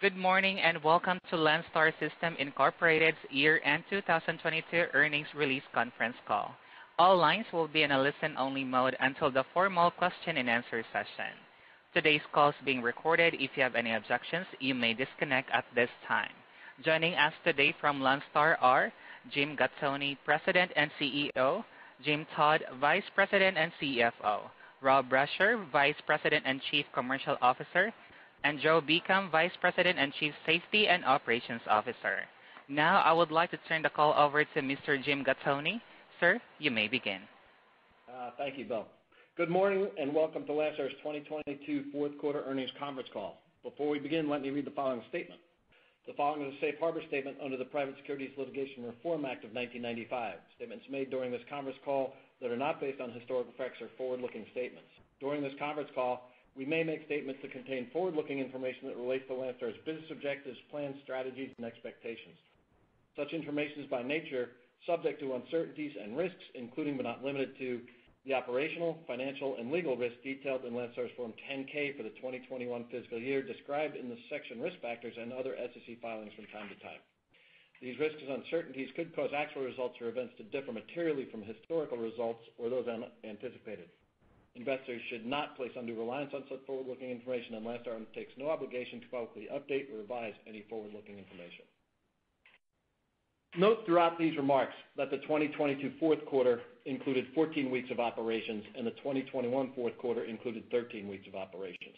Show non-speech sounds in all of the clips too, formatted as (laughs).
Good morning, and welcome to Landstar System, Incorporated's year-end 2022 earnings release conference call. All lines will be in a listen-only mode until the formal question-and-answer session. Today's call is being recorded. If you have any objections, you may disconnect at this time. Joining us today from Landstar are Jim Gattoni, President and CEO, Jim Todd, Vice President and CFO, Rob Brasher, Vice President and Chief Commercial Officer, Joe Beacom, Vice President and Chief Safety and Operations Officer. Now, I would like to turn the call over to Mr. Jim Gattoni. Sir, you may begin. Uh, thank you, Bill. Good morning, and welcome to Landstar's 2022 fourth quarter earnings conference call. Before we begin, let me read the following statement. The following is a safe harbor statement under the Private Securities Litigation Reform Act of 1995. Statements made during this conference call that are not based on historical facts are forward-looking statements. During this conference call, we may make statements that contain forward-looking information that relates to Landstar's business objectives, plans, strategies, and expectations. Such information is by nature subject to uncertainties and risks, including but not limited to the operational, financial, and legal risks detailed in Landstar's Form 10-K for the 2021 fiscal year, described in the section Risk Factors and other SEC filings from time to time. These risks and uncertainties could cause actual results or events to differ materially from historical results or those anticipated. Investors should not place undue reliance on such forward-looking information, and Landstar undertakes no obligation to publicly update or revise any forward-looking information. Note throughout these remarks that the 2022 fourth quarter included 14 weeks of operations, and the 2021 fourth quarter included 13 weeks of operations.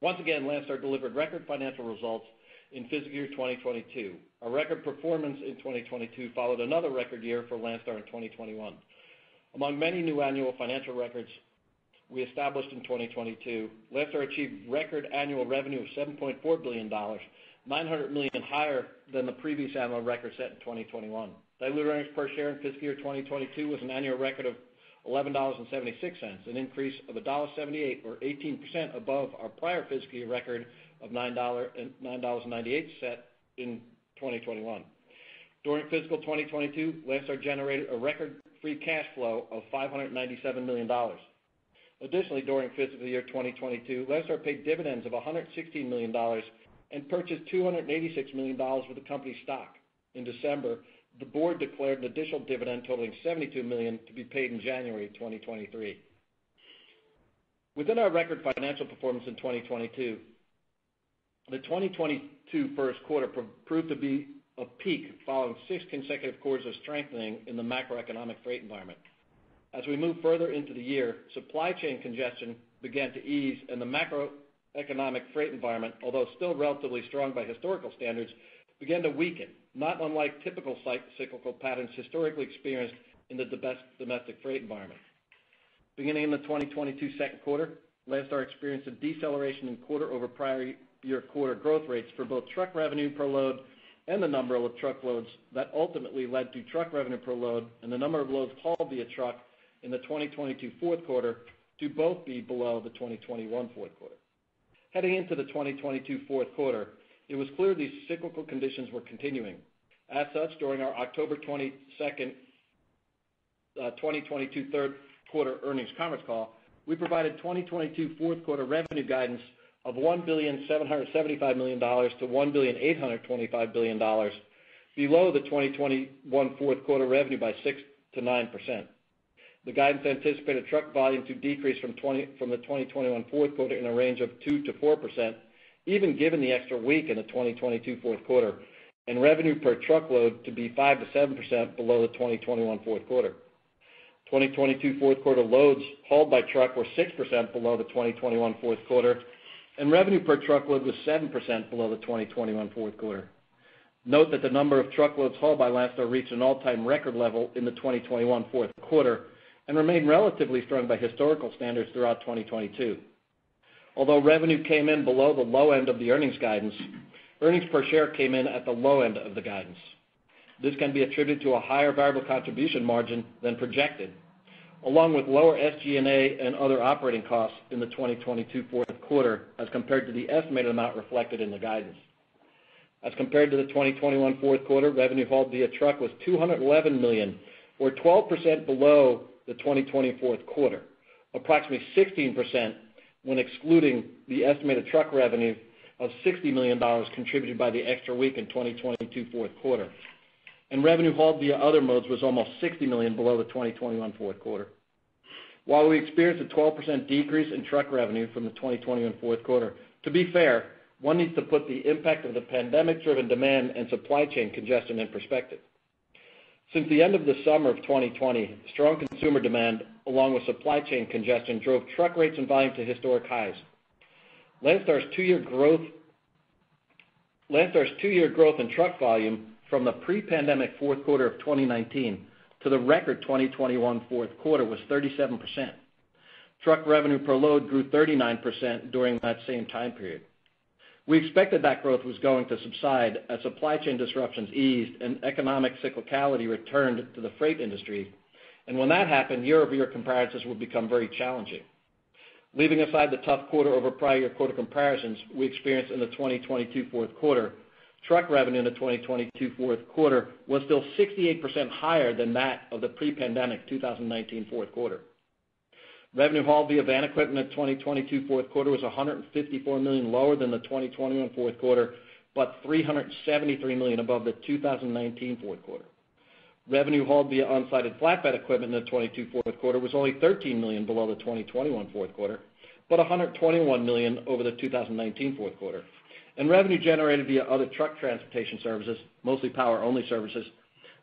Once again, Landstar delivered record financial results in fiscal year 2022. Our record performance in 2022 followed another record year for Landstar in 2021. Among many new annual financial records we established in 2022, Landstar achieved record annual revenue of $7.4 billion, $900 million higher than the previous annual record set in 2021. Diluted earnings per share in fiscal year 2022 was an annual record of $11.76, an increase of $1.78 or 18% above our prior fiscal year record of $9.98 set in 2021. During fiscal 2022, Landstar generated a record free cash flow of $597 million. Additionally, during fiscal year 2022, Landstar paid dividends of $116 million and purchased $286 million worth of company stock. In December, the board declared an additional dividend totaling 72 million to be paid in January 2023. Within our record financial performance in 2022, the 2022 first quarter proved to be a peak following six consecutive quarters of strengthening in the macroeconomic freight environment. As we moved further into the year, supply chain congestion began to ease, and the macroeconomic freight environment, although still relatively strong by historical standards, began to weaken, not unlike typical cyclical patterns historically experienced in the domestic freight environment. Beginning in the 2022 second quarter, Landstar experienced a deceleration in quarter-over-prior-year quarter growth rates for both truck revenue per load and the number of truckloads that ultimately led to truck revenue per load and the number of loads hauled via truck in the 2022 fourth quarter to both be below the 2021 fourth quarter. Heading into the 2022 fourth quarter, it was clear these cyclical conditions were continuing. As such, during our October 22nd, uh, 2022 third quarter earnings conference call, we provided 2022 fourth quarter revenue guidance of $1.775 billion-$1.825 billion, below the 2021 fourth quarter revenue by 6%-9%. The guidance anticipated truck volume to decrease from from the 2021 fourth quarter in a range of 2%-4%, even given the extra week in the 2022 fourth quarter, and revenue per truckload to be 5%-7% below the 2021 fourth quarter. 2022 fourth quarter loads hauled by truck were 6% below the 2021 fourth quarter, and revenue per truckload was 7% below the 2021 fourth quarter. Note that the number of truckloads hauled by Landstar reached an all-time record level in the 2021 fourth quarter and remained relatively strong by historical standards throughout 2022. Although revenue came in below the low end of the earnings guidance, earnings per share came in at the low end of the guidance. This can be attributed to a higher variable contribution margin than projected, along with lower SG&A and other operating costs in the 2022 fourth quarter as compared to the estimated amount reflected in the guidance. As compared to the 2021 fourth quarter, revenue hauled via truck was 211 million, or 12% below the 2020 fourth quarter. Approximately 16% when excluding the estimated truck revenue of $60 million contributed by the extra week in 2022 fourth quarter. And revenue hauled via other modes was almost $60 million below the 2021 fourth quarter. While we experienced a 12% decrease in truck revenue from the 2021 fourth quarter, to be fair, one needs to put the impact of the pandemic-driven demand and supply chain congestion in perspective. Since the end of the summer of 2020, strong consumer demand, along with supply chain congestion, drove truck rates and volume to historic highs. Landstar's two-year growth in truck volume from the pre-pandemic fourth quarter of 2019 to the record 2021 fourth quarter was 37%. Truck revenue per load grew 39% during that same time period. We expected that growth was going to subside as supply chain disruptions eased and economic cyclicality returned to the freight industry. And when that happened, year-over-year comparisons would become very challenging. Leaving aside the tough quarter-over-prior year quarter comparisons we experienced in the 2022 fourth quarter, truck revenue in the 2022 fourth quarter was still 68% higher than that of the pre-pandemic 2019 fourth quarter. Revenue hauled via van equipment in 2022 fourth quarter was 154 million lower than the 2021 fourth quarter, but 373 million above the 2019 fourth quarter. Revenue hauled via unsided flatbed equipment in the 2022 fourth quarter was only 13 million below the 2021 fourth quarter, but 121 million over the 2019 fourth quarter. And revenue generated via other truck transportation services, mostly power-only services,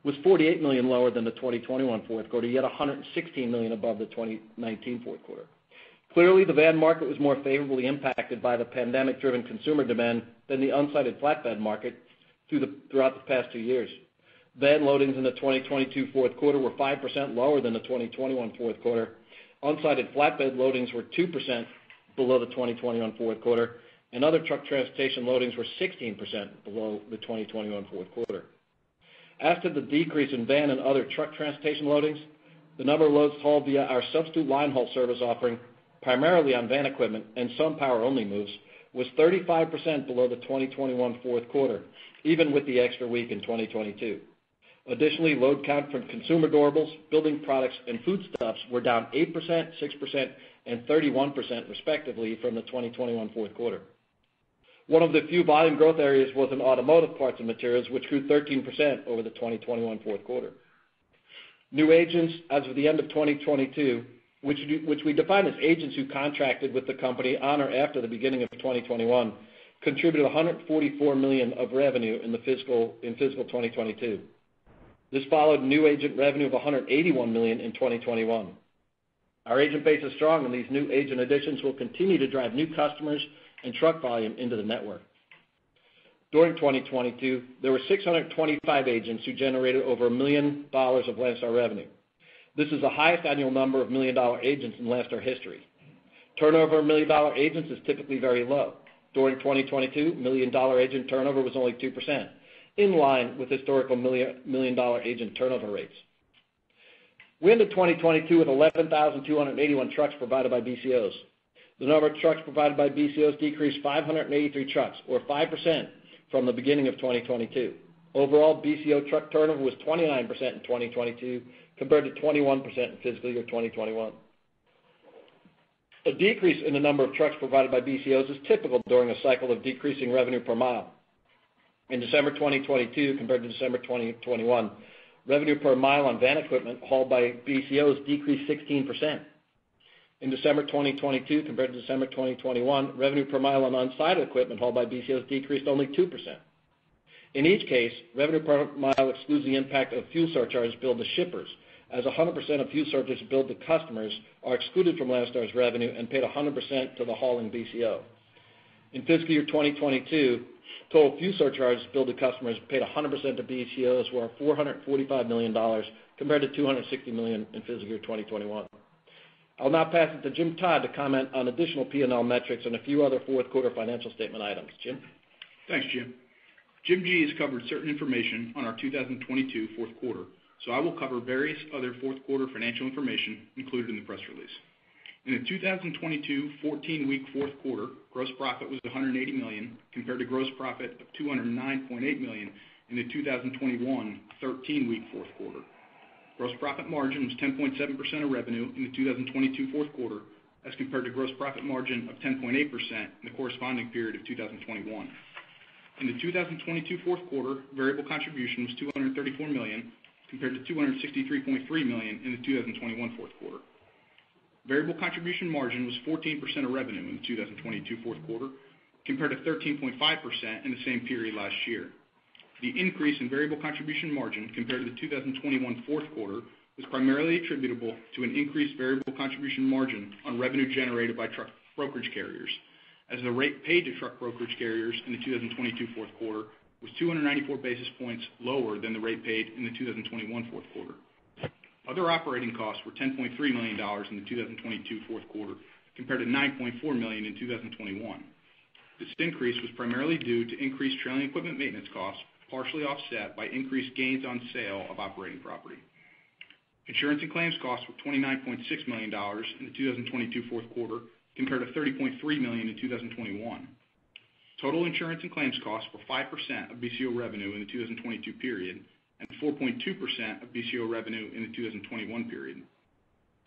was 48 million lower than the 2021 fourth quarter, yet 116 million above the 2019 fourth quarter. Clearly, the van market was more favorably impacted by the pandemic-driven consumer demand than the unsided flatbed market throughout the past two years. Van loadings in the 2022 fourth quarter were 5% lower than the 2021 fourth quarter. Unsided flatbed loadings were 2% below the 2021 fourth quarter, and other truck transportation loadings were 16% below the 2021 fourth quarter. As to the decrease in van and other truck transportation loadings, the number of loads hauled via our substitute line haul service offering, primarily on van equipment and some power-only moves, was 35% below the 2021 fourth quarter, even with the extra week in 2022. Additionally, load count from consumer durables, building products, and foodstuffs were down 8%, 6%, and 31% respectively from the 2021 fourth quarter. One of the few volume growth areas was in automotive parts and materials, which grew 13% over the 2021 fourth quarter. New agents as of the end of 2022, which we define as agents who contracted with the company on or after the beginning of 2021, contributed 144 million of revenue in the fiscal 2022. This followed new agent revenue of 181 million in 2021. Our agent base is strong, and these new agent additions will continue to drive new customers truck volume into the network. During 2022, there were 625 agents who generated over $1 million of Landstar revenue. This is the highest annual number of million-dollar agents in Landstar history. Turnover of million-dollar agents is typically very low. During 2022, million-dollar agent turnover was only 2%, in line with historical million-dollar agent turnover rates. We ended 2022 with 11,281 trucks provided by BCOs. The number of trucks provided by BCOs decreased 583 trucks, or 5%, from the beginning of 2022. Overall, BCO truck turnover was 29% in 2022 compared to 21% in fiscal year 2021. A decrease in the number of trucks provided by BCOs is typical during a cycle of decreasing revenue per mile. In December 2022 compared to December 2021, revenue per mile on van equipment hauled by BCOs decreased 16%. In December 2022 compared to December 2021, revenue per mile on unsided equipment hauled by BCOs decreased only 2%. In each case, revenue per mile excludes the impact of fuel surcharges billed to shippers, as 100% of fuel surcharges billed to customers are excluded from Landstar's revenue and paid 100% to the hauling BCO. In fiscal year 2022, total fuel surcharges billed to customers paid 100% to BCOs were $445 million compared to 260 million in fiscal year 2021. I'll now pass it to Jim Todd to comment on additional P&L metrics and a few other fourth quarter financial statement items. Jim? Thanks, Jim. Jim G. has covered certain information on our 2022 fourth quarter, so I will cover various other fourth quarter financial information included in the press release. In the 2022 14-week fourth quarter, gross profit was 180 million compared to gross profit of 209.8 million in the 2021 13-week fourth quarter. Gross profit margin was 10.7% of revenue in the 2022 fourth quarter as compared to gross profit margin of 10.8% in the corresponding period of 2021. In the 2022 fourth quarter, variable contribution was 234 million, compared to 263.3 million in the 2021 fourth quarter. Variable contribution margin was 14% of revenue in the 2022 fourth quarter, compared to 13.5% in the same period last year. The increase in variable contribution margin compared to the 2021 fourth quarter was primarily attributable to an increased variable contribution margin on revenue generated by truck brokerage carriers, as the rate paid to truck brokerage carriers in the 2022 fourth quarter was 294 basis points lower than the rate paid in the 2021 fourth quarter. Other operating costs were $10.3 million in the 2022 fourth quarter, compared to 9.4 million in 2021. This increase was primarily due to increased trailing equipment maintenance costs, partially offset by increased gains on sale of operating property. Insurance and claims costs were $29.6 million in the 2022 fourth quarter, compared to 30.3 million in 2021. Total insurance and claims costs were 5% of BCO revenue in the 2022 period and 4.2% of BCO revenue in the 2021 period.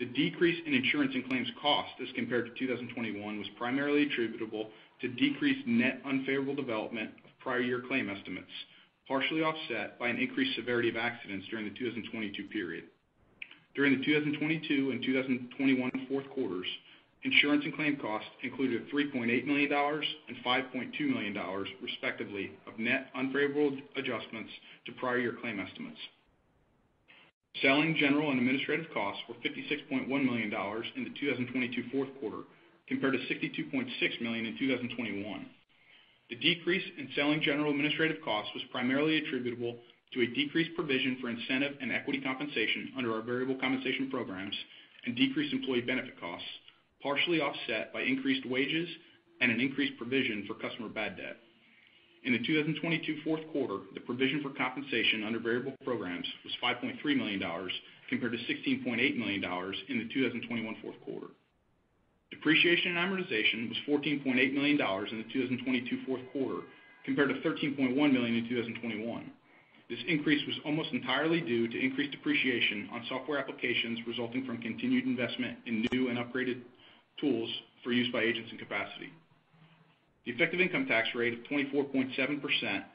The decrease in insurance and claims cost as compared to 2021 was primarily attributable to decreased net unfavorable development of prior year claim estimates, partially offset by an increased severity of accidents during the 2022 period. During the 2022 and 2021 fourth quarters, insurance and claim costs included $3.8 million and $5.2 million, respectively, of net unfavorable adjustments to prior year claim estimates. Selling, general, and administrative costs were $56.1 million in the 2022 fourth quarter, compared to 62.6 million in 2021. The decrease in selling, general, administrative costs was primarily attributable to a decreased provision for incentive and equity compensation under our variable compensation programs and decreased employee benefit costs, partially offset by increased wages and an increased provision for customer bad debt. In the 2022 fourth quarter, the provision for compensation under variable programs was $5.3 million, compared to $16.8 million in the 2021 fourth quarter. Depreciation and amortization was $14.8 million in the 2022 fourth quarter, compared to 13.1 million in 2021. This increase was almost entirely due to increased depreciation on software applications resulting from continued investment in new and upgraded tools for use by agents and capacity. The effective income tax rate of 24.7%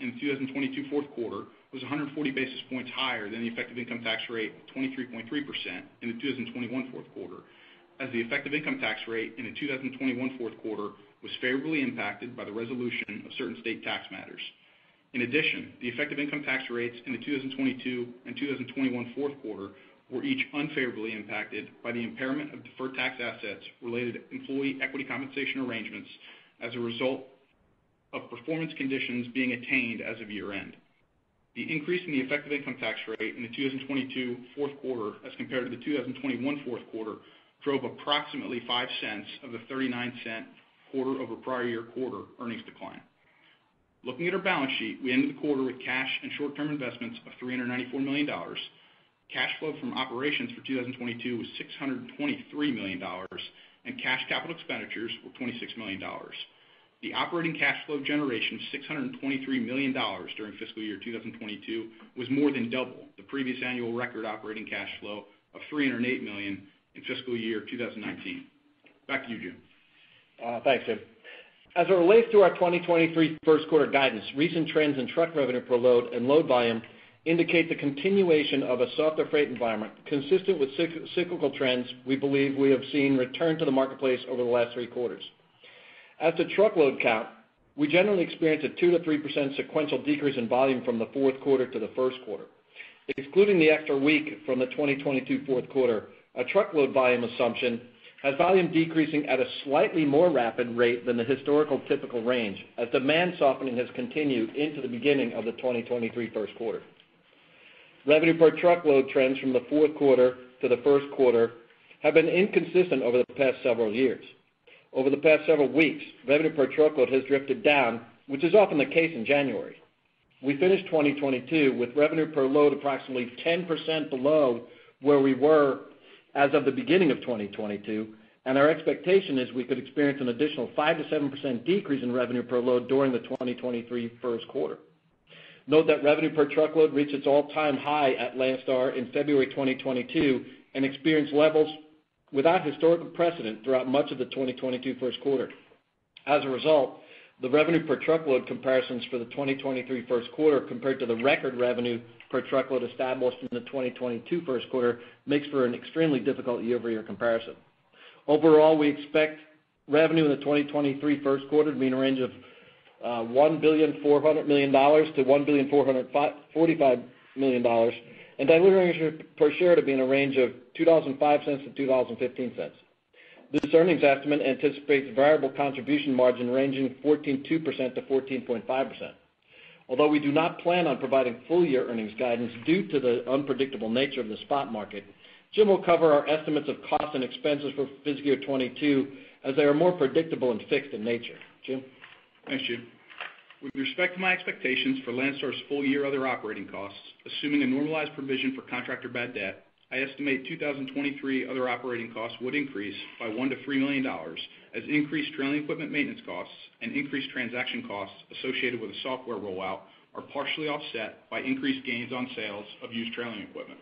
in the 2022 fourth quarter was 140 basis points higher than the effective income tax rate of 23.3% in the 2021 fourth quarter, as the effective income tax rate in the 2021 fourth quarter was favorably impacted by the resolution of certain state tax matters. In addition, the effective income tax rates in the 2022 and 2021 fourth quarter were each unfavorably impacted by the impairment of deferred tax assets related to employee equity compensation arrangements as a result of performance conditions being attained as of year-end. The increase in the effective income tax rate in the 2022 fourth quarter as compared to the 2021 fourth quarter drove approximately $0.05 of the $0.39 quarter over prior year quarter earnings decline. Looking at our balance sheet, we ended the quarter with cash and short-term investments of $394 million. Cash flow from operations for 2022 was $623 million, and cash capital expenditures were $26 million. The operating cash flow generation of $623 million during fiscal year 2022 was more than double the previous annual record operating cash flow of $308 million in fiscal year 2019. Back to you, Jim. Uh, thanks, Jim. As it relates to our 2023 first quarter guidance, recent trends in truck revenue per load and load volume indicate the continuation of a softer freight environment consistent with cyclical trends we believe we have seen return to the marketplace over the last three quarters. As to truckload count, we generally experience a 2%-3% sequential decrease in volume from the fourth quarter to the first quarter. Excluding the extra week from the 2022 fourth quarter, our truckload volume assumption has volume decreasing at a slightly more rapid rate than the historical typical range, as demand softening has continued into the beginning of the 2023 first quarter. Revenue per truckload trends from the fourth quarter to the first quarter have been inconsistent over the past several years. Over the past several weeks, revenue per truckload has drifted down, which is often the case in January. We finished 2022 with revenue per load approximately 10% below where we were as of the beginning of 2022, and our expectation is we could experience an additional 5%-7% decrease in revenue per load during the 2023 first quarter. Note that revenue per truckload reached its all-time high at Landstar in February 2022 and experienced levels without historical precedent throughout much of the 2022 first quarter. As a result, the revenue per truckload comparisons for the 2023 first quarter compared to the record revenue per truckload established in the 2022 first quarter makes for an extremely difficult year-over-year comparison. Overall, we expect revenue in the 2023 first quarter to be in a range of uh, $1.4 billion-$1.445 billion, and diluted earnings per share to be in a range of $2.05-$2.15. This earnings estimate anticipates variable contribution margin ranging 14.2%-14.5%. Although we do not plan on providing full year earnings guidance due to the unpredictable nature of the spot market, Jim will cover our estimates of costs and expenses for fiscal year 2022 as they are more predictable and fixed in nature. Jim? Thanks, Jim. With respect to my expectations for Landstar's full year other operating costs, assuming a normalized provision for contractor bad debt, I estimate 2023 other operating costs would increase by $1 million-$3 million as increased trailing equipment maintenance costs and increased transaction costs associated with a software rollout are partially offset by increased gains on sales of used trailing equipment.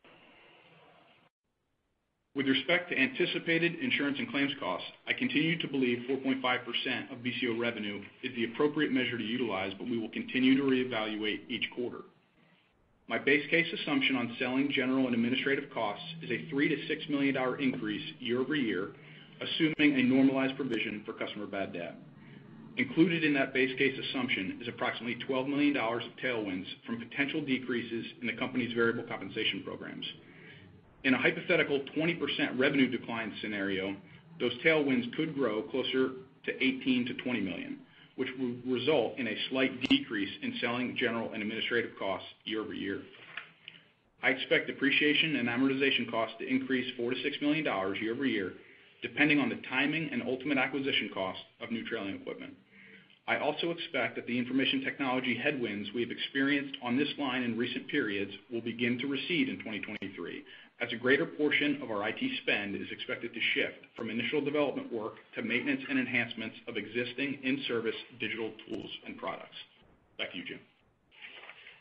With respect to anticipated insurance and claims costs, I continue to believe 4.5% of BCO revenue is the appropriate measure to utilize, but we will continue to reevaluate each quarter. My base case assumption on selling general and administrative costs is a $3 million-$6 million increase year-over-year, assuming a normalized provision for customer bad debt. Included in that base case assumption is approximately $12 million of tailwinds from potential decreases in the company's variable compensation programs. In a hypothetical 20% revenue decline scenario, those tailwinds could grow closer to $18 million-$20 million, which would result in a slight decrease in selling general and administrative costs year-over-year. I expect depreciation and amortization costs to increase $4 million-$6 million year-over-year, depending on the timing and ultimate acquisition cost of new trailing equipment. I also expect that the information technology headwinds we have experienced on this line in recent periods will begin to recede in 2023, as a greater portion of our IT spend is expected to shift from initial development work to maintenance and enhancements of existing in-service digital tools and products. Back to you, Jim.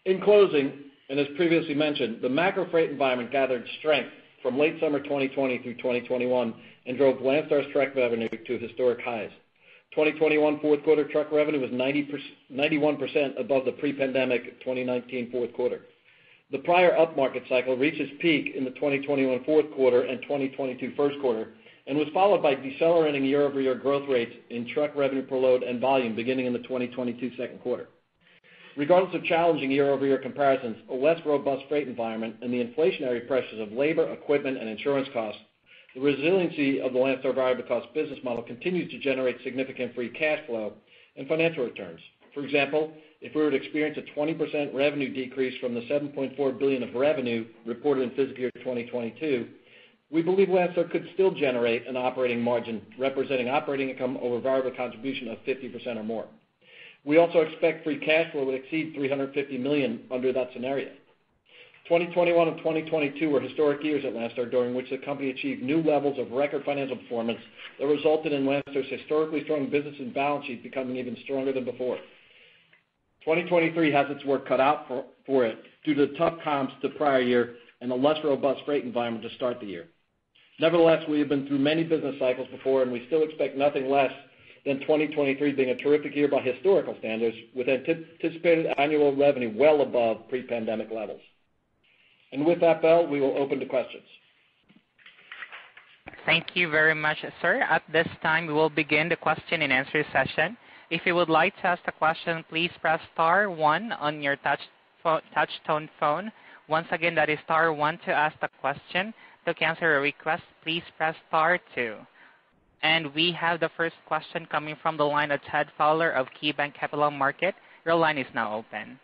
In closing, and as previously mentioned, the macro freight environment gathered strength from late summer 2020 through 2021 and drove Landstar's truck revenue to historic highs. 2021 fourth quarter truck revenue was 91% above the pre-pandemic 2019 fourth quarter. The prior upmarket cycle reached its peak in the 2021 fourth quarter and 2022 first quarter and was followed by decelerating year-over-year growth rates in truck revenue per load and volume beginning in the 2022 second quarter. Regardless of challenging year-over-year comparisons, a less robust freight environment and the inflationary pressures of labor, equipment, and insurance costs, the resiliency of the Landstar variable cost business model continues to generate significant free cash flow and financial returns. For example, if we were to experience a 20% revenue decrease from the 7.4 billion of revenue reported in fiscal year 2022, we believe Landstar could still generate an operating margin representing operating income over variable contribution of 50% or more. We also expect free cash flow to exceed 350 million under that scenario. 2021 and 2022 were historic years at Landstar, during which the company achieved new levels of record financial performance that resulted in Landstar's historically strong business and balance sheet becoming even stronger than before. 2023 has its work cut out for it due to the tough comps to prior year and a less robust freight environment to start the year. Nevertheless, we have been through many business cycles before, and we still expect nothing less than 2023 being a terrific year by historical standards, with anticipated annual revenue well above pre-pandemic levels. And with that, Belle, we will open to questions. Thank you very much, sir. At this time, we will begin the question and answer session. If you would like to ask a question, please press star one on your touch tone phone. Once again, that is star one to ask the question. To cancel a request, please press star two. And We have the first question coming from the line of Todd Fowler of KeyBanc Capital Market. Your line is now open.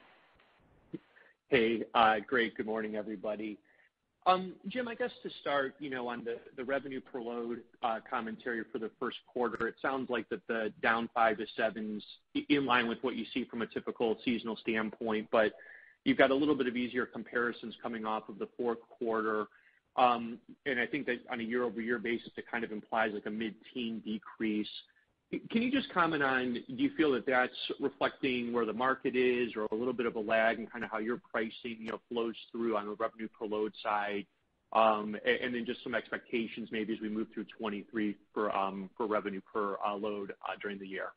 Hey, uh, great. Good morning, everybody. Jim, I guess to start, you know, on the revenue per load commentary for the first quarter, it sounds like that the down 5%-7% is in line with what you see from a typical seasonal standpoint, but you've got a little bit of easier comparisons coming off of the fourth quarter. Um and I think that on a year-over-year basis, it kind of implies like a mid-teen decrease. Can you just comment on, do you feel that that's reflecting where the market is or a little bit of a lag in kind of how your pricing, you know, flows through on the revenue per load side? Um, and then just some expectations maybe as we move through 2023 for um, for revenue per uh, load uh, during the year.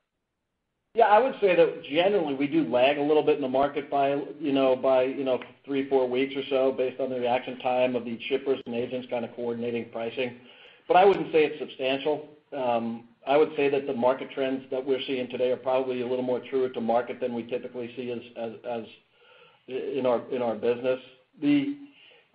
Yeah, I would say that generally we do lag a little bit in the market by you know by, you know, three, four weeks or so based on the reaction time of the shippers and agents kind of coordinating pricing. But I wouldn't say it's substantial. Um, I would say that the market trends that we're seeing today are probably a little more truer to market than we typically see as in our in our business. The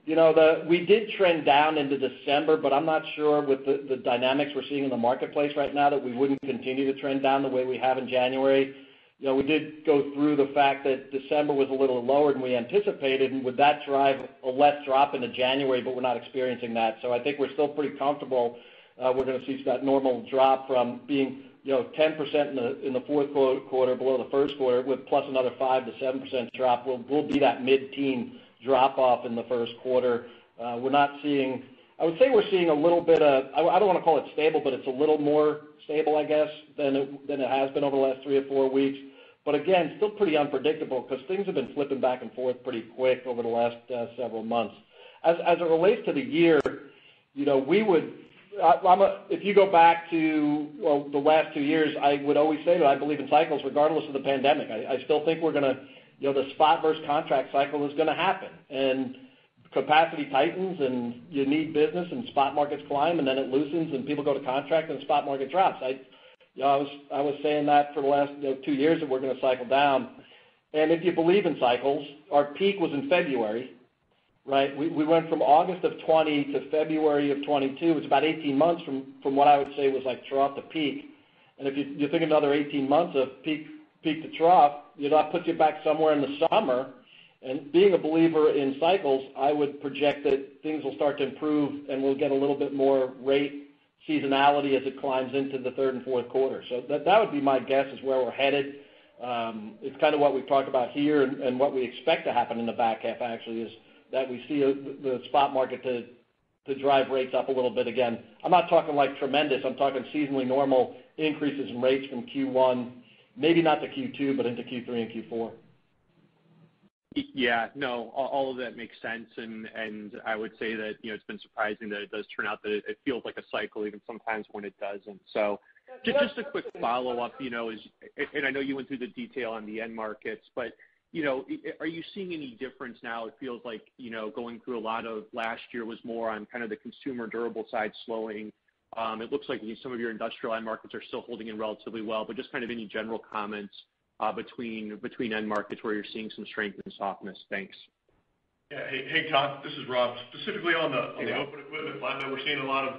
you know, the we did trend down into December, but I'm not sure with the dynamics we're seeing in the marketplace right now that we wouldn't continue to trend down the way we have in January. You know, we did go through the fact that December was a little lower than we anticipated, and would that drive a less drop into January, but we're not experiencing that. So I think we're still pretty comfortable, Uh, we're gonna see that normal drop from being, you know, 10% in the fourth quarter below the first quarter with plus another 5%-7% drop. We'll be that mid-teen drop off in the first quarter. Uh, we're not seeing. I would say we're seeing a little bit of, I don't wanna call it stable, but it's a little more stable, I guess, than it than it has been over the last three or four weeks. But again, still pretty unpredictable because things have been flipping back and forth pretty quick over the last uh, several months. As as it relates to the year, you know, if you go back to, well, the last two years, I would always say that I believe in cycles regardless of the pandemic. I still think we're gonna, you know, the spot versus contract cycle is gonna happen. And capacity tightens, and you need business, and spot markets climb, and then it loosens, and people go to contract, and the spot market drops. I you know, I was saying that for the last, two years that we're gonna cycle down. And if you believe in cycles, our peak was in February, right? We went from August of 2020 to February of 2022. It's about 18 months from what I would say was like trough to peak. And if you think another 18 months of peak to trough, you know, that puts you back somewhere in the summer. And being a believer in cycles, I would project that things will start to improve, and we'll get a little bit more rate seasonality as it climbs into the third and fourth quarter. So th that would be my guess is where we're headed. Um, it's kind of what we've talked about here and what we expect to happen in the back half actually is that we see the spot market to drive rates up a little bit again. I'm not talking like tremendous. I'm talking seasonally normal increases in rates from Q1, maybe not to Q2, but into Q3 and Q4. Yeah. No, all of that makes sense. And I would say that, you know, it's been surprising that it does turn out that it feels like a cycle even sometimes when it doesn't. So just a quick follow-up, you know, is and I know you went through the detail on the end markets, but, you know, are you seeing any difference now? It feels like, you know, going through a lot of last year was more on kind of the consumer durable side slowing. It looks like some of your industrial end markets are still holding in relatively well, but just kind of any general comments uh between between end markets where you're seeing some strength and softness. Thanks. Yeah. Hey, Todd, this is Rob. Specifically on the- On the open equipment front, we're seeing a lot of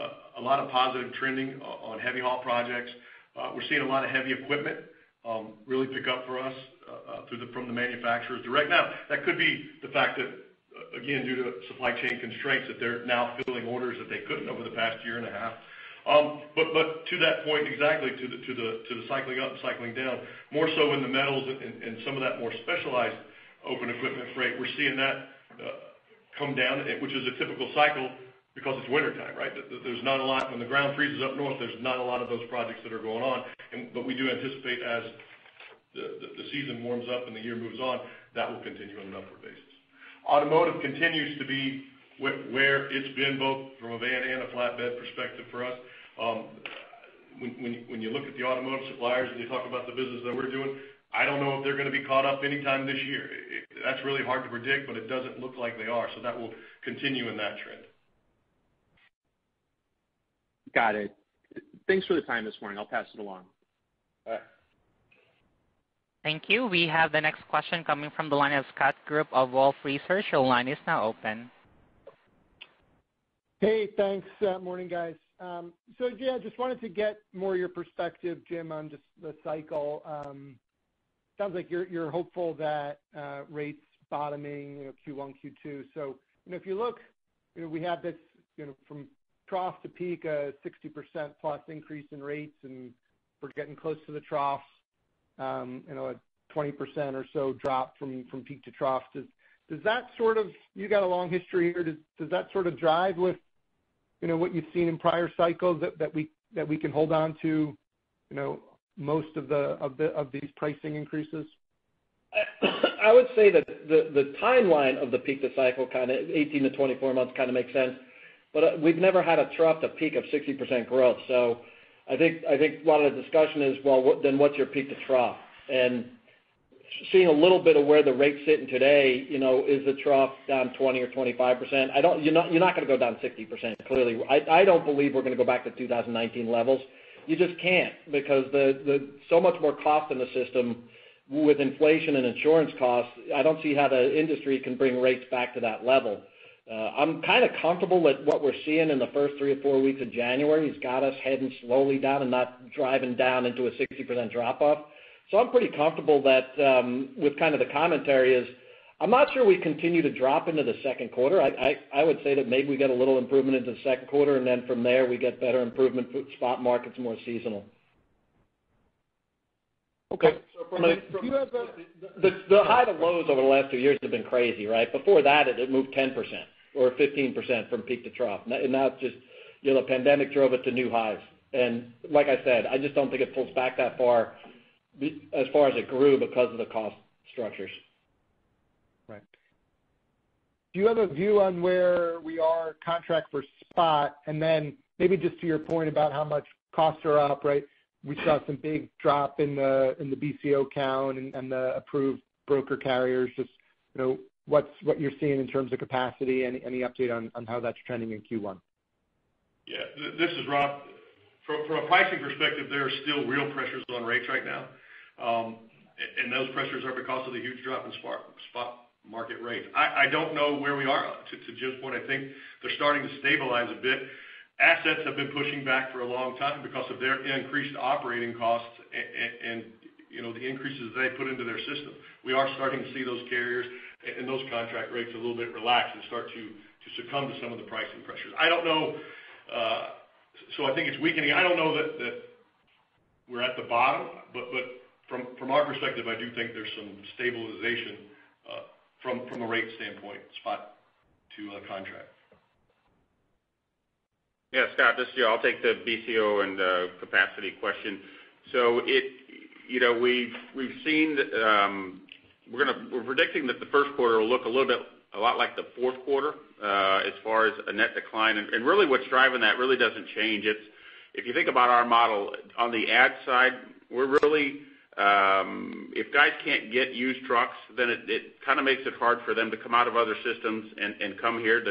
uh a lot of positive trending on heavy haul projects. We're seeing a lot of heavy equipment Um, really pick up for us uh, uh, through from the manufacturers direct. Now, that could be the fact that uh, again, due to supply chain constraints, that they're now filling orders that they couldn't over the past year and a half. Um, but but to that point, exactly to the to the to the cycling up and cycling down, more so in the metals and some of that more specialized open equipment freight, we're seeing that come down, which is a typical cycle because it's wintertime, right? There's not a lot. When the ground freezes up north, there's not a lot of those projects that are going on. But we do anticipate as the season warms up and the year moves on, that will continue on an upward basis. Automotive continues to be where it's been both from a van and a flatbed perspective for us. Um, when you look at the automotive suppliers and you talk about the business that we're doing, I don't know if they're gonna be caught up anytime this year. That's really hard to predict, but it doesn't look like they are. So that will continue in that trend. Got it. Thanks for the time this morning. I'll pass it along. All right. Thank you. We have the next question coming from the line of Scott Group of Wolfe Research. Your line is now open. Hey, thanks. Uh, morning, guys. Um, so yeah, just wanted to get more of your perspective, Jim, on just the cycle. Um, sounds like you're hopeful that uh, rates bottoming, you know, Q1, Q2. So, You know, if you look, you know, we have this, you know, from trough to peak, a 60% plus increase in rates, and we're getting close to the trough, um, you know, a 20% or so drop from from peak to trough. Does that sort of. You got a long history here. Does does that sort of drive with, you know, what you've seen in prior cycles that we that we can hold on to, you know, most of the of the of these pricing increases? I (coughs) would say that the timeline of the peak to cycle, kind of 18-24 months kind of makes sense. But uh, we've never had a trough to peak of 60% growth. So I think I think a lot of the discussion is, well, then what's your peak to trough? And seeing a little bit of where the rate's sitting today, you know, is the trough down 20 or 25%? I don't you're not you're not going to go down 60%, clearly. I don't believe we're going to go back to 2019 levels. You just can't, because so much more cost in the system with inflation and insurance costs, I don't see how the industry can bring rates back to that level. Uh, I'm kind of comfortable with what we're seeing in the first three or four weeks of January. It's got us heading slowly down and not driving down into a 60% drop-off. So I'm pretty comfortable that um, with kind of the commentary is, I'm not sure we continue to drop into the second quarter. I would say that maybe we get a little improvement into the second quarter, and then from there, we get better improvement spot markets, more seasonal. Okay. So from the from the the high to lows over the last two years have been crazy, right? Before that, it had moved 10% or 15% from peak to trough. Now it's just you know the pandemic drove it to new highs. And like I said, I just don't think it pulls back that far as far as it grew because of the cost structures. Right. Do you have a view on where we are contract for spot? And then maybe just to your point about how much costs are up, right? We saw some big drop in the in the BCO count and the approved broker carriers. Just you know, what's what you're seeing in terms of capacity. Any any update on on how that's trending in Q1? Yeah. This is Rob. From a pricing perspective, there are still real pressures on rates right now. Um and those pressures are because of the huge drop in spot market rates. I don't know where we are. To Jim's point, I think they're starting to stabilize a bit. Assets have been pushing back for a long time because of their increased operating costs and you know the increases they put into their system. We are starting to see those carriers and those contract rates a little bit relax and start to to succumb to some of the pricing pressures. I don't know. Uh so I think it's weakening. I don't know that we're at the bottom, but from from our perspective, I do think there's some stabilization uh from from a rate standpoint, spot to contract. Yeah, Scott, this is Joe. I'll take the BCO and uh, capacity question. So it you know, um, We're gonna we're predicting that the first quarter will look a little bit a lot like the fourth quarter uh, as far as a net decline. And really what's driving that really doesn't change. It's if you think about our model on the add side, we're really um if guys can't get used trucks, then it kind of makes it hard for them to come out of other systems and come here.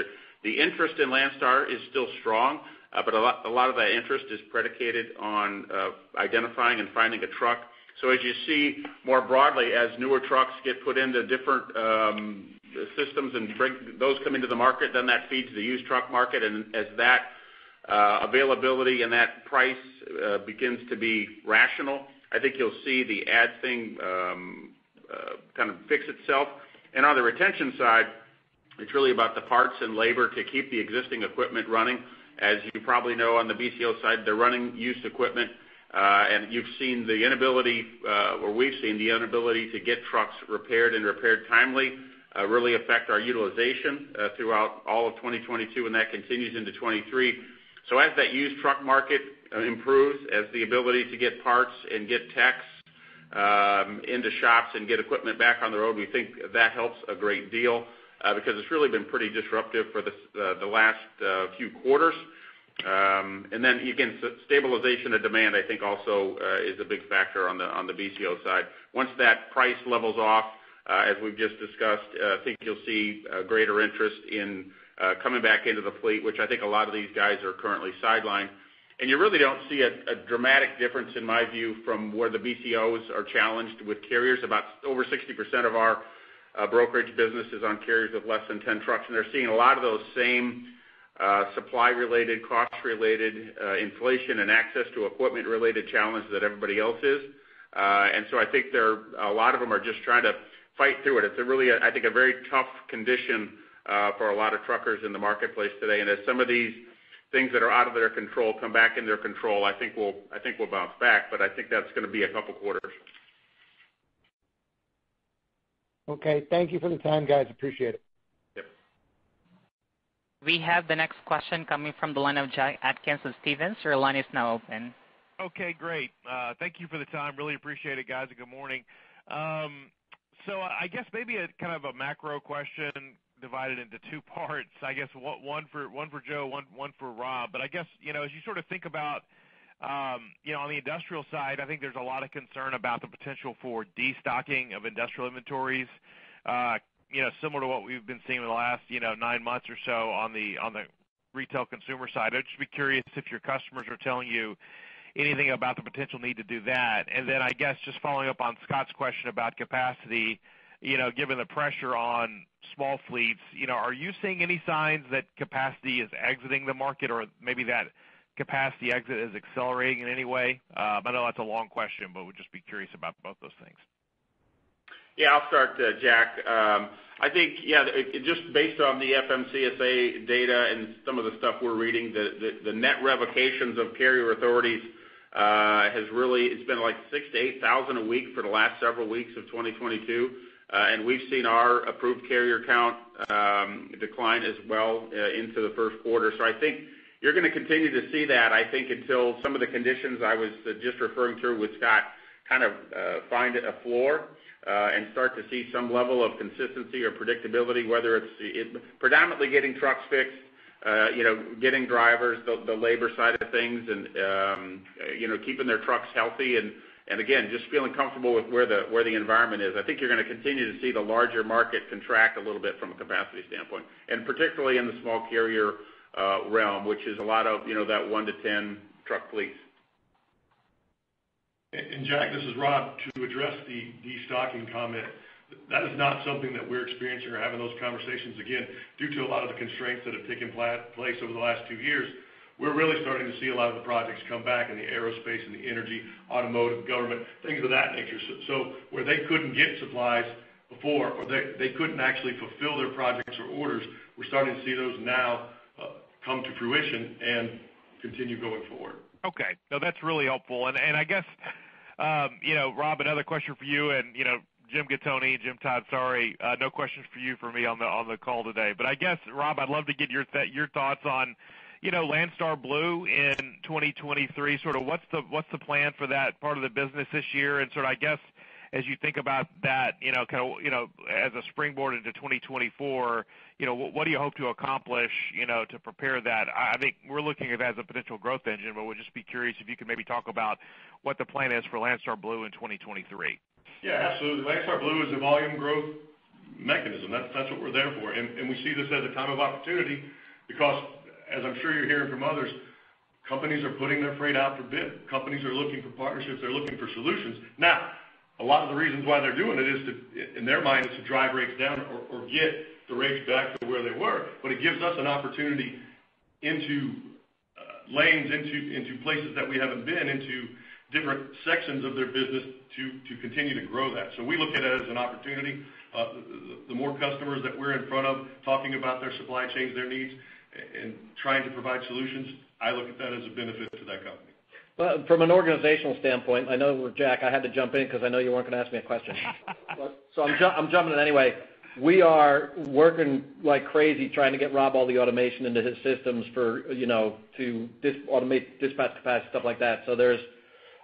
The interest in Landstar is still strong, uh, but a lot of that interest is predicated on uh, identifying and finding a truck. So as you see more broadly, as newer trucks get put into different um, systems and bring those come into the market, then that feeds the used truck market. And as that uh, availability and that price begins to be rational, I think you'll see the ad thing um, kind of fix itself. And on the retention side, it's really about the parts and labor to keep the existing equipment running. As you probably know, on the BCO side, they're running used equipment. And you've seen the inability, uh, or we've seen the inability to get trucks repaired and repaired timely uh, really affect our utilization uh, throughout all of 2022, and that continues into 2023. As that used truck market improves, as the ability to get parts and get techs um, into shops and get equipment back on the road, we think that helps a great deal because it's really been pretty disruptive for the last uh, few quarters. Um and then again, stabilization of demand, I think also uh, is a big factor on the on the BCO side. Once that price levels off, uh, as we've just discussed, I think you'll see greater interest in coming back into the fleet, which I think a lot of these guys are currently sidelined. And you really don't see a dramatic difference, in my view, from where the BCOs are challenged with carriers. About over 60% of our Uh, brokerage business is on carriers with less than 10 trucks, and they're seeing a lot of those same uh, supply-related, cost-related, uh, inflation and access to equipment-related challenges that everybody else is. Uh and so I think a lot of them are just trying to fight through it. It's a really, I think, a very tough condition for a lot of truckers in the marketplace today. And as some of these things that are out of their control come back in their control, I think we'll I think we'll bounce back, but I think that's going to be a couple quarters. Okay. Thank you for the time, guys. Appreciate it. Yep. We have the next question coming from the line of Jack Atkins of Stephens. Your line is now open. Okay, great. Thank you for the time. Really appreciate it, guys, and good morning. Um, so I guess maybe a kind of a macro question divided into two (laughs) parts. I guess one for Joe, one for Rob. But I guess, you know, as you sort of think about, you know, Um, on the industrial side, I think there's a lot of concern about the potential for destocking of industrial inventories, uh, know, similar to what we've been seeing in the last, nine months or so on the on the retail consumer side. I'd just be curious if your customers are telling you anything about the potential need to do that. And then I guess just following up on Scott's question about capacity, you know, given the pressure on small fleets, you know, are you seeing any signs that capacity is exiting the market or maybe that capacity exit is accelerating in any way? Um, I know that's a long question, but would just be curious about both those things. Yeah, I'll start, uh, Jack. Um, I think, yeah, just based on the FMCSA data and some of the stuff we're reading, the net revocations of carrier authorities uh, has really, it's been like 6,000-8,000 a week for the last several weeks of 2022. Uh, we've seen our approved carrier count um, decline as well into the first quarter. So I think you're gonna continue to see that, I think, until some of the conditions I was just referring to with Scott kind of uh, find a floor uh, and start to see some level of consistency or predictability, whether it's predominantly getting trucks fixed, uh, know, getting drivers, the labor side of things and, um, know, keeping their trucks healthy and again, just feeling comfortable with where the where the environment is. I think you're gonna continue to see the larger market contract a little bit from a capacity standpoint, and particularly in the small carrier Uh, realm, which is a lot of, you know, that one to 10 truck fleets. And Jack, this is Rob. To address the destocking comment, that is not something that we're experiencing or having those conversations. Again, due to a lot of the constraints that have taken place over the last two years, we're really starting to see a lot of the projects come back in the aerospace and the energy, automotive, government, things of that nature. So, where they couldn't get supplies before or they couldn't actually fulfill their projects or orders, we're starting to see those now come to fruition and continue going forward. Okay. No, that's really helpful. I guess, um, you know, Rob, another question for you and, you know, Jim Gattoni, Jim Todd, sorry, uh, no questions for you for me on the on the call today. But I guess, Rob, I'd love to get your thoughts on, you know, Landstar Blue in 2023. Sort of what's the what's the plan for that part of the business this year? And sort of, I guess, as you think about that, you know, kind of, you know, as a springboard into 2024, you know, what do you hope to accomplish, you know, to prepare that? I think we're looking at it as a potential growth engine, but would just be curious if you could maybe talk about what the plan is for Landstar Blue in 2023. Yeah, absolutely. Landstar Blue is a volume growth mechanism. That's what we're there for. And we see this as a time of opportunity because, as I'm sure you're hearing from others, companies are putting their freight out for bid. Companies are looking for partnerships. They're looking for solutions. Now, a lot of the reasons why they're doing it is to, in their mind, is to drive rates down or get the rates back to where they were. But it gives us an opportunity into uh, lanes, into into places that we haven't been, into different sections of their business to to continue to grow that. So we look at it as an opportunity. Uh, the more customers that we're in front of talking about their supply chains, their needs, and trying to provide solutions, I look at that as a benefit to that company. Well, from an organizational standpoint, I know, Jack, I had to jump in because I know you weren't gonna ask me a question. So I'm jumping in anyway. We are working like crazy trying to get Rob all the automation into his systems for, you know, to automate dispatch capacity, stuff like that. So there's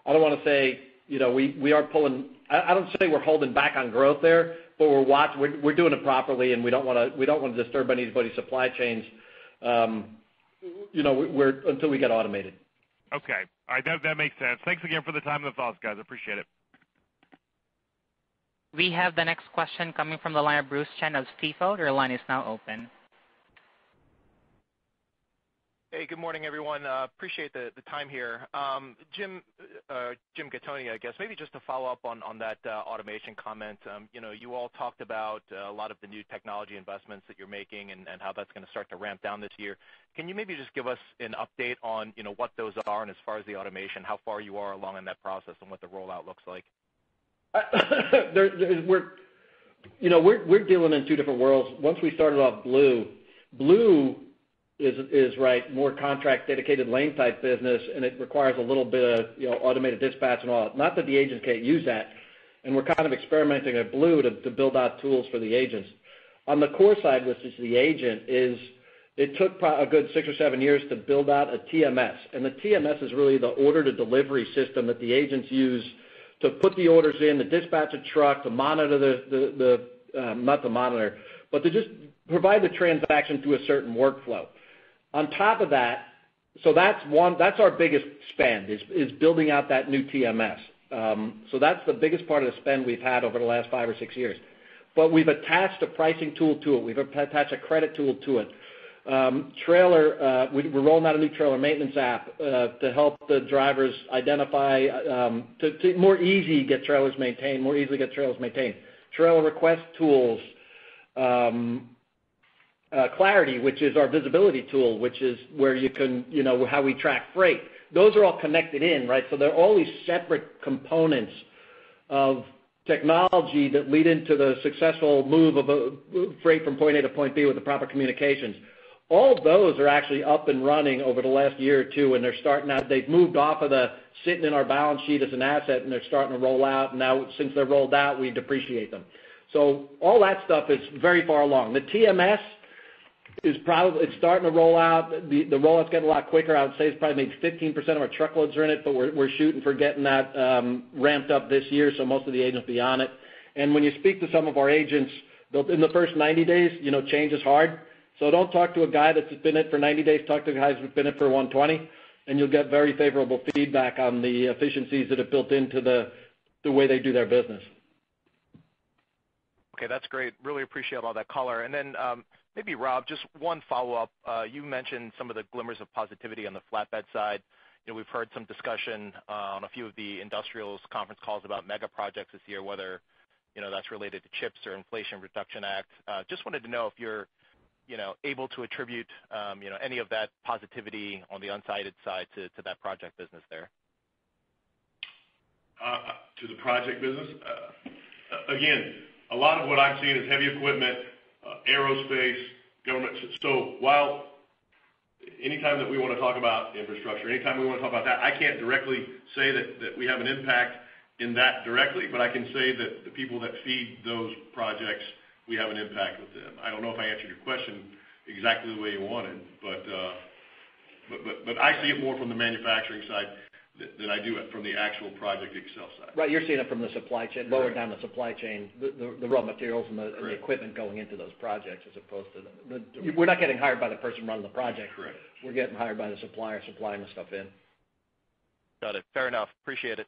I don't wanna say, you know, we are pulling. I don't say we're holding back on growth there, but we're watch we're we're doing it properly, and we don't don't wanna disturb anybody's supply chains, um, you know, we're until we get automated. Okay. All right. That makes sense. Thanks again for the time and the thoughts, guys. I appreciate it. We have the next question coming from the line of Bruce Chan of Stifel. Your line is now open. Hey, good morning, everyone. Uh, appreciate the time here. Um uh, Jim Gattoni, I guess, maybe just to follow up on that uh, automation comment. Um, you know, you all talked about a lot of the new technology investments that you're making and how that's gonna start to ramp down this year. Can you maybe just give us an update on, you know, what those are and as far as the automation, how far you are along in that process and what the rollout looks like? (coughs) You know, we're dealing in two different worlds. Once we started off blue, Blue is is right, more contract dedicated lane type business, and it requires a little bit of, you know, automated dispatch and all. Not that the agents can't use that, and we're kind of experimenting at Blue to build out tools for the agents. On the core side, which is the agent, is it took a good six or seven years to build out a TMS. And the TMS is really the order to delivery system that the agents use to put the orders in, to dispatch a truck, to monitor the, the uh, not to monitor, but to just provide the transaction through a certain workflow. On top of that, so that's one that's our biggest spend, is building out that new TMS. Um so that's the biggest part of the spend we've had over the last five or six years. But we've attached a pricing tool to it. We've attached a credit tool to it. Um trailer We're rolling out a new trailer maintenance app to help the drivers identify, to more easy get trailers maintained. More easily get trailers maintained trailer request tools. Uh, Clarity, which is our visibility tool, which is where you can you know, how we track freight. Those are all connected in, right? So they're all these separate components of technology that lead into the successful move of freight from point A to point B with the proper communications. All those are actually up and running over the last year or two, and they're starting out. they've moved off of the sitting in our balance sheet as an asset, and they're starting to roll out. Now, since they're rolled out, we depreciate them. So all that stuff is very far along. The TMS, it's starting to roll out. The rollout's getting a lot quicker. I would say it's probably maybe 15% of our truckloads are in it, but we're shooting for getting that um, ramped up this year, so most of the agents will be on it. And when you speak to some of our agents, in the first 90 days, you know, change is hard. So don't talk to a guy that's been it for 90 days, talk to guys who've been it for 120, and you'll get very favorable feedback on the efficiencies that are built into the the way they do their business. Okay, that's great. Really appreciate all that color. Um, Maybe Rob, just one follow-up. Uh, you mentioned some of the glimmers of positivity on the flatbed side. You know, we've heard some discussion uh, on a few of the industrials conference calls about mega projects this year, whether you know that's related to CHIPS or Inflation Reduction Act. Uh, just wanted to know if you're you know able to attribute um you know any of that positivity on the unsided side to that project business there. To the project business? Again, a lot of what I'm seeing is heavy equipment, aerospace, government. So while anytime that we want to talk about infrastructure, anytime we want to talk about that, I can't directly say that we have an impact in that directly, but I can say that the people that feed those projects, we have an impact with them. I don't know if I answered your question exactly the way you wanted, but uh but but but I see it more from the manufacturing side than I do it from the actual project itself side. Right. You're seeing it from the supply chain, lower down the supply chain, the the raw materials and the equipment going into those projects as opposed to We're not getting hired by the person running the project. Correct. We're getting hired by the supplier supplying the stuff in. Got it. Fair enough. Appreciate it.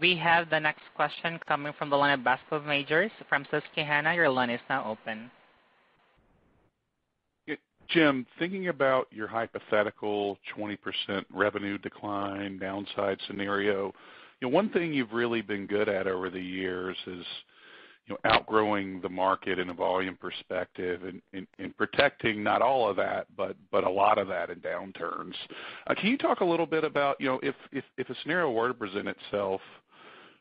We have the next question coming from the line of Bascome Majors from Susquehanna. Your line is now open. Jim, thinking about your hypothetical 20% revenue decline downside scenario, you know, one thing you've really been good at over the years is you know outgrowing the market in a volume perspective and protecting not all of that, but a lot of that in downturns. Uh, can you talk a little bit about you know if a scenario were to present itself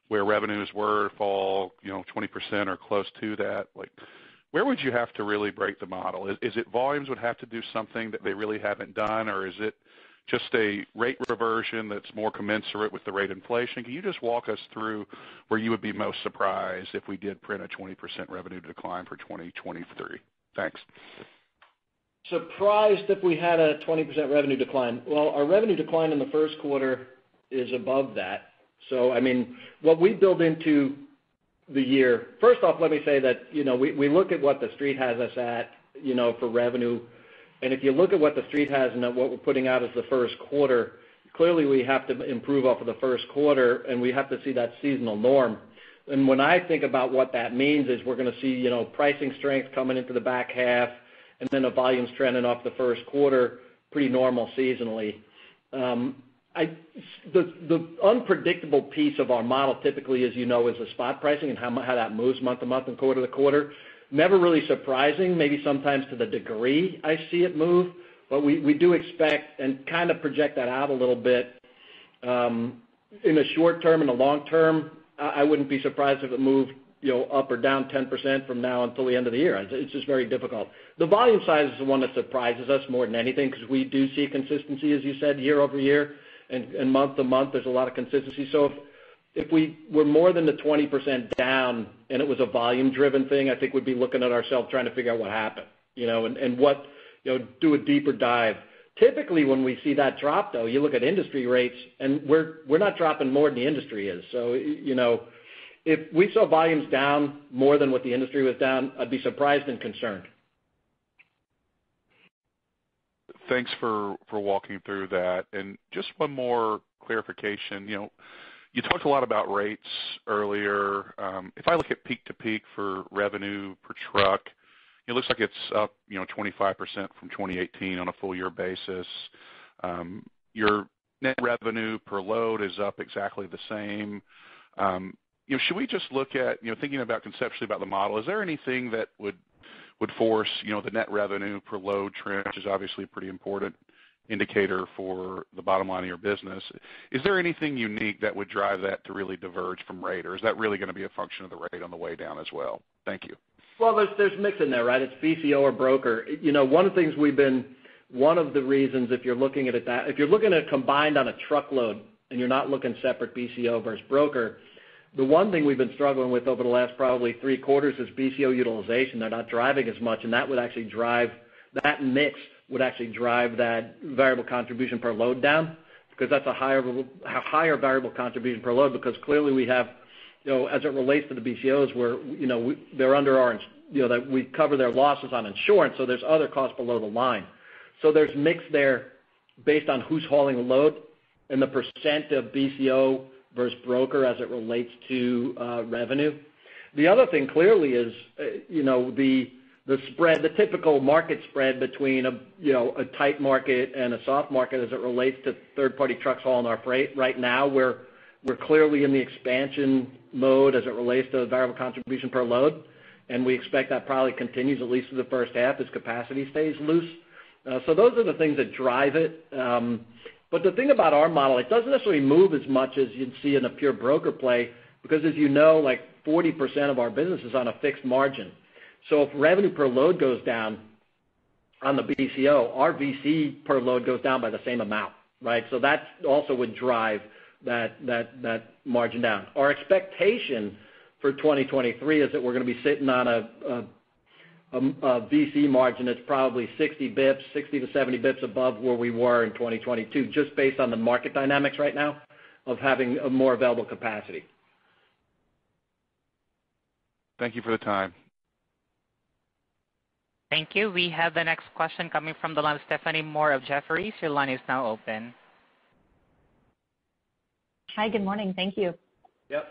where revenues were to fall 20% or close to that, where would you have to really break the model? Is it volumes would have to do something that they really haven't done, or is it just a rate reversion that's more commensurate with the rate inflation? Can you just walk us through where you would be most surprised if we did print a 20% revenue decline for 2023? Thanks. Surprised if we had a 20% revenue decline. Well, our revenue decline in the first quarter is above that. So I mean, what we build into the year, first off, let me say that you know, we look at what the Street has us at you know, for revenue. And if you look at what the Street has and what we're putting out as the first quarter, clearly we have to improve off of the first quarter, and we have to see that seasonal norm. And when I think about what that means is we're going to see you know, pricing strength coming into the back half, and then the volumes trending off the first quarter, pretty normal seasonally. Um, The unpredictable piece of our model typically, as you know, is the spot pricing and how that moves month to month and quarter to quarter. Never really surprising, maybe sometimes to the degree I see it move, but we do expect and kind of project that out a little bit. Um, in the short term and the long term, I wouldn't be surprised if it moved you know, up or down 10% from now until the end of the year. It's just very difficult. The volume side is the one that surprises us more than anything because we do see consistency, as you said, year-over-year and month-to-month, there's a lot of consistency. So if we were more than the 20% down and it was a volume-driven thing, I think we'd be looking at ourselves trying to figure out what happened, you know, and what you know, do a deeper dive. Typically, when we see that drop, though, you look at industry rates, and we're we're not dropping more than the industry is. So you know, if we saw volumes down more than what the industry was down, I'd be surprised and concerned. Thanks for walking through that. And just one more clarification. You know, you talked a lot about rates earlier. Um, if I look at peak to peak for revenue per truck, it looks like it's up you know, 25% from 2018 on a full year basis. Um, your net revenue per load is up exactly the same. Um, you know, should we just look at, you know, thinking about conceptually about the model, is there anything that would force you know, the net revenue per load trend, which is obviously a pretty important indicator for the bottom line of your business? Is there anything unique that would drive that to really diverge from rate, or is that really going to be a function of the rate on the way down as well? Thank you. Well, there's mix in there, right? It's BCO or broker. You know, one of the things we've been one of the reasons, if you're looking at it that if you're looking at a combined on a truckload and you're not looking separate BCO versus broker, the one thing we've been struggling with over the last probably three quarters is BCO utilization. They're not driving as much, and that would actually drive that mix would actually drive that variable contribution per load down because that's a higher higher variable contribution per load because clearly we have, you know, as it relates to the BCOs, where, you know, they're under our you know, that we cover their losses on insurance, so there's other costs below the line. So there's mix there based on who's hauling the load and the percent of BCO versus broker as it relates to uh, revenue. The other thing clearly is uh you know the the spread, the typical market spread between a you know a tight market and a soft market as it relates to third-party trucks hauling our freight. Right now, we're we're clearly in the expansion mode as it relates to variable contribution per load, and we expect that probably continues at least through the first half as capacity stays loose. Uh, so those are the things that drive it. Um, But the thing about our model, it doesn't necessarily move as much as you'd see in a pure broker play because as you know, like 40% of our business is on a fixed margin. So if revenue per load goes down on the BCO, our VC per load goes down by the same amount, right? So that also would drive that that that margin down. Our expectation for 2023 is that we're going to be sitting on a VC margin that's probably 60 basis points, 60-70 basis points above where we were in 2022, just based on the market dynamics right now of having a more available capacity. Thank you for the time. Thank you. We have the next question coming from the line of Stephanie Moore of Jefferies. Your line is now open. Hi, good morning. Thank you. Yep.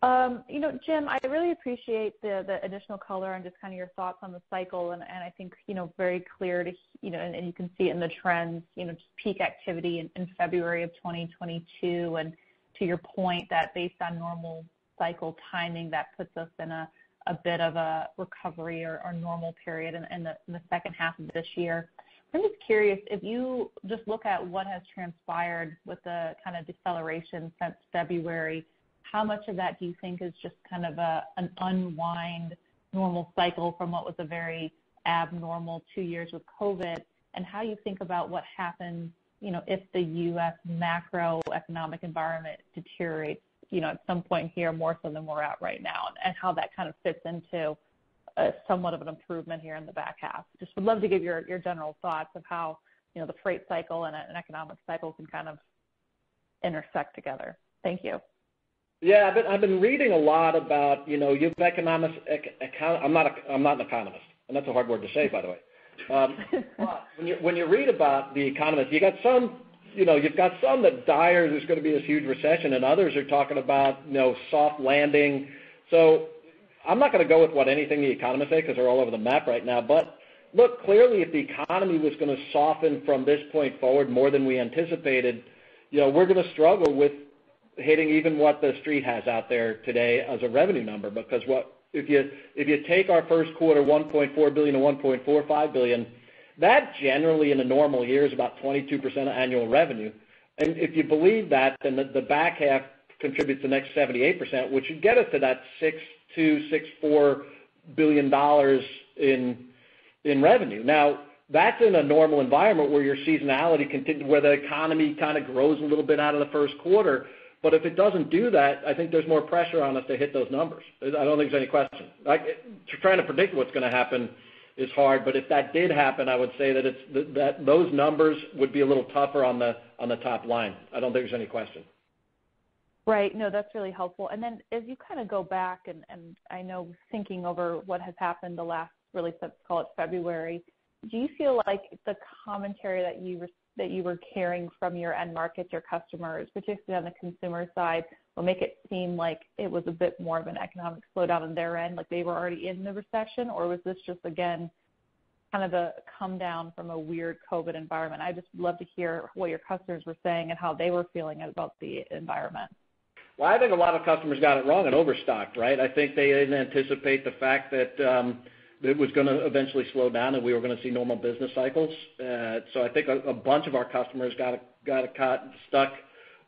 Um, Jim, I really appreciate the additional color and just kind of your thoughts on the cycle, and I think you know, very clear, to, you know, and you can see it in the trends, you know, just peak activity in February of 2022, and to your point that based on normal cycle timing, that puts us in a bit of a recovery or normal period in the second half of this year. I'm just curious, if you just look at what has transpired with the kind of deceleration since February, how much of that do you think is just kind of an unwind normal cycle from what was a very abnormal two years with COVID? And how you think about what happens you know, if the U.S. macroeconomic environment deteriorates you know, at some point here more so than we're at right now, and how that kind of fits into uh, somewhat of an improvement here in the back half. Just would love to get your general thoughts of how you know, the freight cycle and an economic cycle can kind of intersect together. Thank you. Yeah. I've been reading a lot about, you have economists. I'm not a, I'm not an economist, and that's a hard word to say, by the way. Um, (laughs) when you read about the economists, you got some you know you've got some that dire there's going to be this huge recession, and others are talking about you know, soft landing. So I'm not going to go with what anything the economists say because they're all over the map right now. But look, clearly, if the economy was going to soften from this point forward more than we anticipated, you know, we're going to struggle with hitting even what the Street has out there today as a revenue number. Because what if you if you take our first quarter, $1.4 billion-$1.45 billion, that generally in a normal year is about 22% of annual revenue. And if you believe that, then the back half contributes the next 78%, which would get us to that $6.2 billion-$6.4 billion in in revenue. Now, that's in a normal environment where your seasonality, where the economy kind of grows a little bit out of the first quarter. But if it doesn't do that, I think there's more pressure on us to hit those numbers. I don't think there's any question. Trying to predict what's going to happen is hard. But if that did happen, I would say that those numbers would be a little tougher on the on the top line. I don't think there's any question. Right. No, that's really helpful. And then as you kind of go back, and I know thinking over what has happened the last, really since, call it February, do you feel like the commentary that you were hearing from your end markets, your customers, particularly on the consumer side, will make it seem like it was a bit more of an economic slowdown on their end, like they were already in the recession? Or was this just, again, kind of a come down from a weird COVID environment? I'd just love to hear what your customers were saying and how they were feeling about the environment. Well, I think a lot of customers got it wrong and overstocked, right? I think they didn't anticipate the fact that um, it was going to eventually slow down, and we were going to see normal business cycles. So I think a bunch of our customers got caught stuck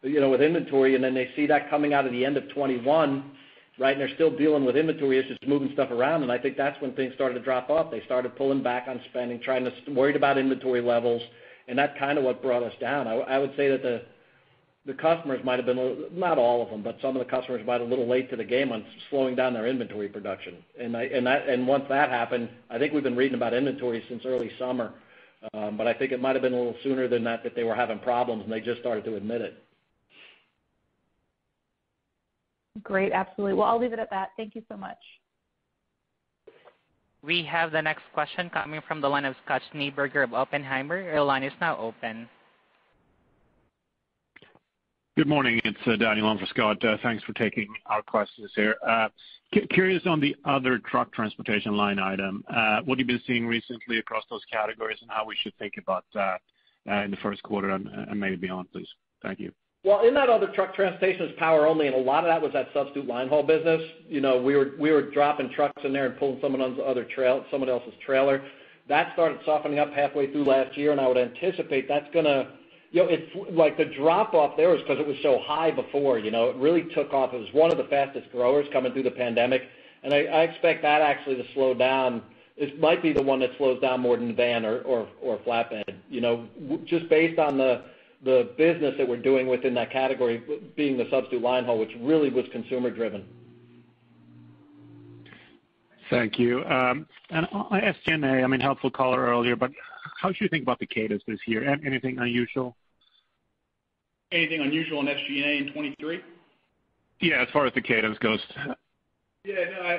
you know with inventory, and then they see that coming out of the end of 2021, right? And they're still dealing with inventory issues, moving stuff around, and I think that's when things started to drop off. They started pulling back on spending, trying to st worried about inventory levels, and that's kind of what brought us down. I would say that the customers might have been, not all of them, but some of the customers might have been a little late to the game on slowing down their inventory production. And once that happened, I think we've been reading about inventory since early summer. Um but I think it might have been a little sooner than that that they were having problems, and they just started to admit it. Great. Absolutely. Well, I'll leave it at that. Thank you so much. We have the next question coming from the line of Scott Schneeberger of Oppenheimer. Your line is now open. Good morning. It's uh, Daniel on for Scott. Uh, thanks for taking our questions here. Uh, curious on the other truck transportation line item, what have you've been seeing recently across those categories and how we should think about that in the first quarter and maybe beyond, please. Thank you. Well, in that other truck transportation is power only, and a lot of that was that substitute line haul business. You know, we were we were dropping trucks in there and pulling someone else's trailer. That started softening up halfway through last year, and I would anticipate the drop-off there was because it was so high before. You know, it really took off. It was one of the fastest growers coming through the pandemic, and I expect that actually to slow down. It might be the one that slows down more than van or or flatbed. You know, just based on the the business that we're doing within that category, being the substitute line haul, which really was consumer driven. Thank you. Um, on SG&A, helpful color earlier, but how should you think about the cadence this year? Anything unusual? Anything unusual in SG&A in 2023? Yeah, as far as the cadence goes. Yeah.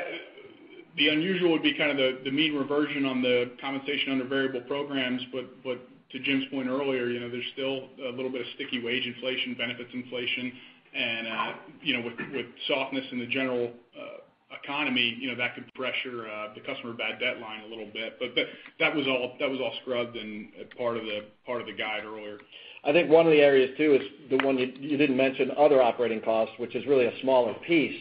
The unusual would be kind of the mean reversion on the compensation under variable programs. But but to Jim's point earlier, you know, there's still a little bit of sticky wage inflation, benefits inflation, and uh, you know, with softness in the general uh, economy, you know, that could pressure the customer bad debt line a little bit. But that was all that was all scrubbed and part of the part of the guide earlier. I think one of the areas too is the one you didn't mention, other operating costs, which is really a smaller piece,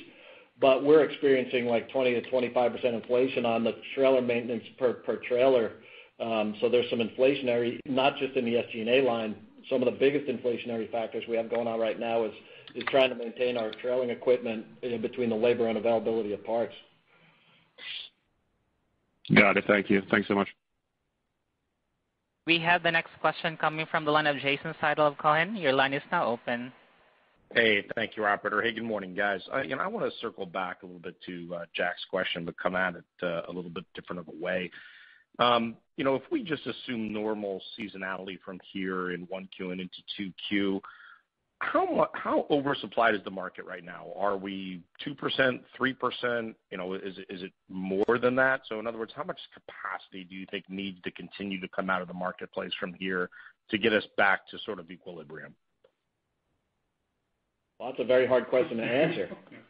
but we're experiencing like 20%-25% inflation on the trailer maintenance per trailer. Um so there's some inflationary, not just in the SG&A line. Some of the biggest inflationary factors we have going on right now is trying to maintain our trailing equipment in between the labor and availability of parts. Got it. Thank you. Thanks so much. We have the next question coming from the line of Jason Seidl of Cowen. Your line is now open. Hey, thank you, operator. Hey, good morning, guys. You know, I want to circle back a little bit to uh, Jack's question, but come at it uh, a little bit different of a way. Um, if we just assume normal seasonality from here in 1Q and into 2Q, how how oversupplied is the market right now? Are we 2%, 3%? You know, is it more than that? So in other words, how much capacity do you think needs to continue to come out of the marketplace from here to get us back to sort of equilibrium? Well, that's a very hard question to answer. (laughs)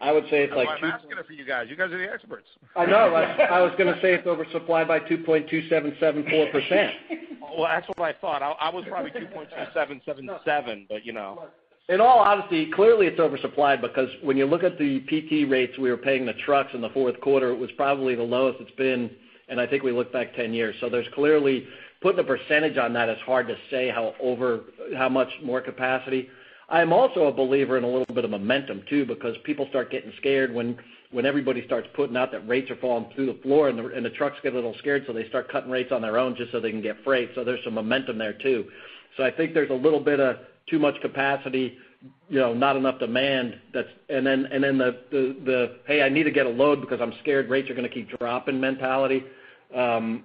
I would say it's like. That's why I'm asking it for you guys. You guys are the experts. I know. I was going to say it's oversupplied by 2.2774%. (laughs) Well, that's what I thought. I was probably 2.2777, but you know. In all honesty, clearly it's oversupplied because when you look at the PT rates we were paying the trucks in the fourth quarter, it was probably the lowest it's been, and I think we look back 10 years. So there's clearly, putting a percentage on that is hard to say how over how much more capacity. I'm also a believer in a little bit of momentum too, because people start getting scared when when everybody starts putting out that rates are falling through the floor and the trucks get a little scared, so they start cutting rates on their own just so they can get freight. So there's some momentum there too. So I think there's a little bit of too much capacity, you know, not enough demand. That's and then and then the, "Hey, I need to get a load because I'm scared rates are going to keep dropping" mentality. Um,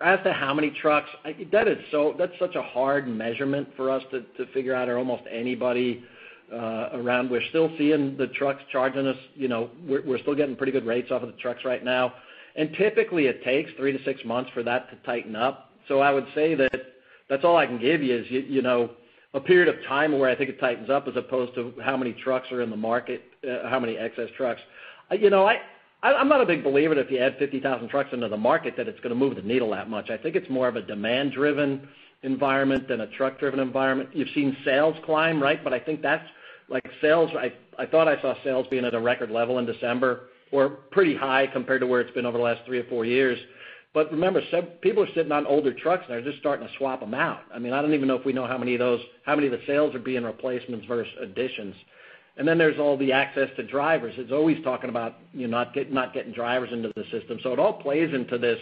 As to how many trucks, that's so that's such a hard measurement for us to figure out or almost anybody uh, around. We're still seeing the trucks charging us. You know, we're we're still getting pretty good rates off of the trucks right now. And typically, it takes three to six months for that to tighten up. So I would say that that's all I can give you is you know, a period of time where I think it tightens up as opposed to how many trucks are in the market, uh, how many excess trucks. I'm not a big believer that if you add 50,000 trucks into the market, that it's going to move the needle that much. I think it's more of a demand-driven environment than a truck-driven environment. You've seen sales climb, right? But I think that's like sales, I thought I saw sales being at a record level in December or pretty high compared to where it's been over the last three or four years. But remember, people are sitting on older trucks, and they're just starting to swap them out. I mean, I don't even know if we know how many of those how many of the sales are being replacements versus additions. And then there's all the access to drivers. It's always talking about not getting drivers into the system. So it all plays into this,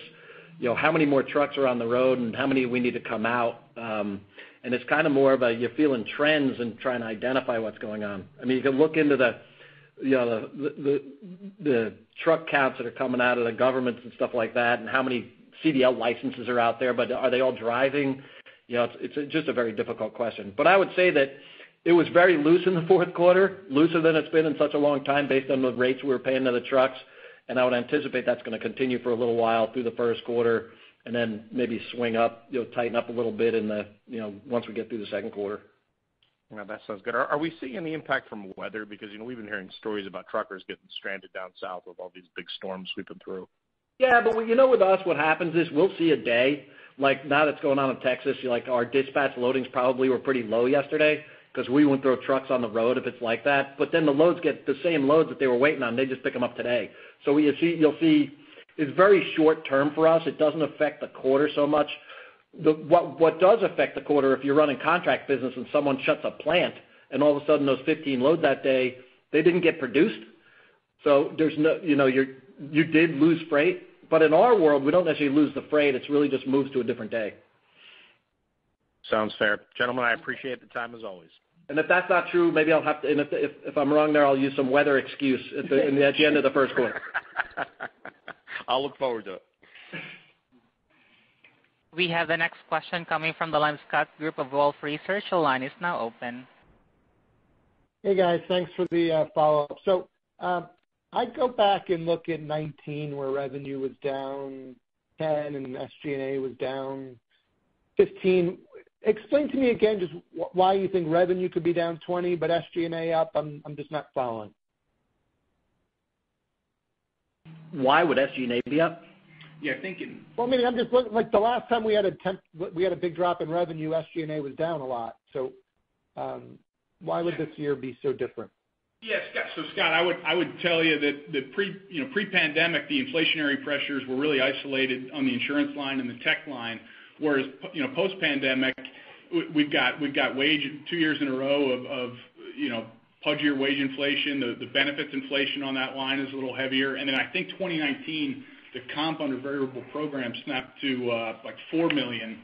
how many more trucks are on the road and how many we need to come out. Um and it's kind of more of a, you're feeling trends and trying to identify what's going on. I mean you can look into the truck counts that are coming out of the governments and stuff like that, and how many CDL licenses are out there, but are they all driving? It's just a very difficult question. But I would say that it was very loose in the fourth quarter, looser than it's been in such a long time based on the rates we were paying to the trucks. And I would anticipate that's going to continue for a little while through the first quarter and then maybe swing up, you know, tighten up a little bit in the you know, once we get through the second quarter. Yeah, that sounds good. Are we seeing any impact from weather? Because you know, we've been hearing stories about truckers getting stranded down south with all these big storms sweeping through. Yeah, but you know with us, what happens is we'll see a day, like now that's going on in Texas, you like our dispatch loadings probably were pretty low yesterday because we wouldn't throw trucks on the road if it's like that. But then the loads get the same loads that they were waiting on, they just pick them up today. So you'll see it's very short term for us. It doesn't affect the quarter so much. What does affect the quarter, if you're running contract business and someone shuts a plant and all of a sudden those 15 loads that day, they didn't get produced. So there's no, you know, you're, you did lose freight. But in our world, we don't necessarily lose the freight. It's really just moves to a different day. Sounds fair. Gentlemen, I appreciate the time as always. And if that's not true, maybe I'll have to, and if I'm wrong there, I'll use some weather excuse at the end of the first quarter. (laughs) I'll look forward to it. We have the next question coming from the line of Scott Group of Wolfe Research. Your line is now open. Hey, guys. Thanks for the follow-up. So um I go back and look at 2019 where revenue was down 10 and SG&A was down 15%. Explain to me again just why you think revenue could be down 20 but SG&A up. I'm just not following. Why would SG&A be up? Yeah, thinking. Well, I mean I'm just looking, like the last time we had a we had a big drop in revenue, SG&A was down a lot. So um why would this year be so different? Yeah, Scott, I would I would tell you that the pre you know pre-pandemic, the inflationary pressures were really isolated on the insurance line and the tech line, whereas you know post-pandemic, we've got two years in a row of you know pudgier wage inflation. The benefits inflation on that line is a little heavier. And then I think 2019, the comp under variable programs snapped to uh, like $4 million.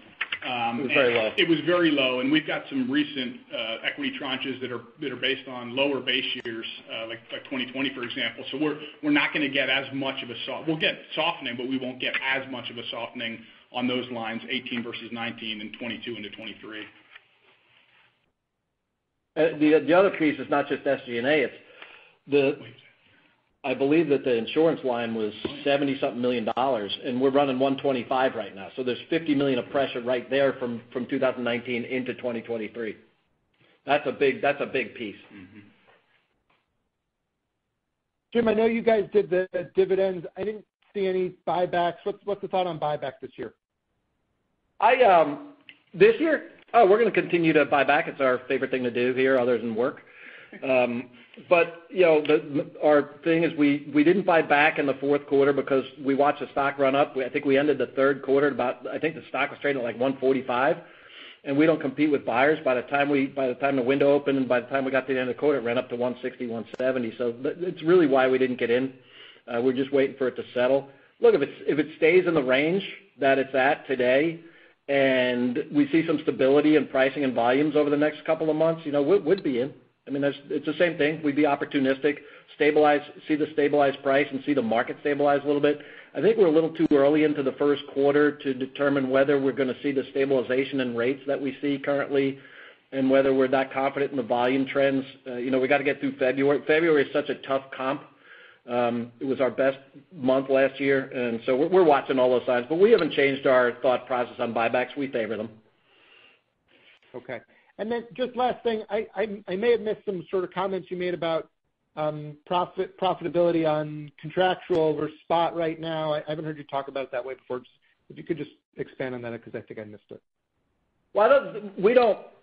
Um, it was very low. It was very low, and we've got some recent uh, equity tranches that are that are based on lower base years, uh, like 2020, for example. So we're we're not going to get as much of a soft. We'll get softening, but we won't get as much of a softening on those lines, 2018 versus 2019 and 2022 into 2023. Uh, the other piece is not just SG&A. It's the I believe that the insurance line was $70-something million, and we're running 125 right now. So there's 50 million of pressure right there from 2019 into 2023. That's a big that's a big piece. Mm-hmm. Jim, I know you guys did the dividends. I didn't see any buybacks. What's the thought on buyback this year? This year? We're going to continue to buy back. It's our favorite thing to do here other than work. Um but you know the our thing is we didn't buy back in the fourth quarter because we watched the stock run up. I think we ended the third quarter at about, I think the stock was trading at like 145, and we don't compete with buyers. By the time we by the time the window opened and by the time we got to the end of the quarter, it ran up to $160, $170. It's really why we didn't get in. We're just waiting for it to settle. Look, if it stays in the range that it's at today and we see some stability in pricing and volumes over the next couple of months, You know, we'd be in. I mean that's it's the same thing. We'd be opportunistic, stabilize see the stabilized price, and see the market stabilize a little bit. I think we're a little too early into the first quarter to determine whether we're going to see the stabilization in rates that we see currently and whether we're that confident in the volume trends. Uh, you know, We got to get through February. February is such a tough comp. Um, it was our best month last year, and so we're watching all those signs. But we haven't changed our thought process on buybacks. We favor them. Okay. And then just last thing, I may have missed some sort of comments you made about um, profitability on contractual versus spot right now. I haven't heard you talk about it that way before. If you could just expand on that, because I think I missed it.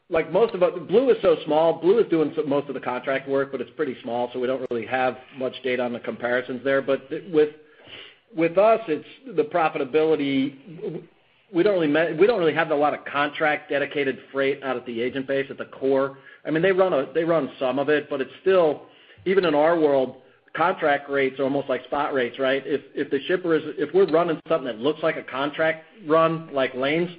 Blue is so small. Blue is doing most of the contract work, but it's pretty small, so we don't really have much data on the comparisons there. But with with us, it's the profitability, we don't really we don't really have a lot of contract dedicated freight out at the agent base at the core. I mean, they run a they run some of it, but it's still, even in our world, contract rates are almost like spot rates, right? If if the shipper is if we're running something that looks like a contract run, like lanes,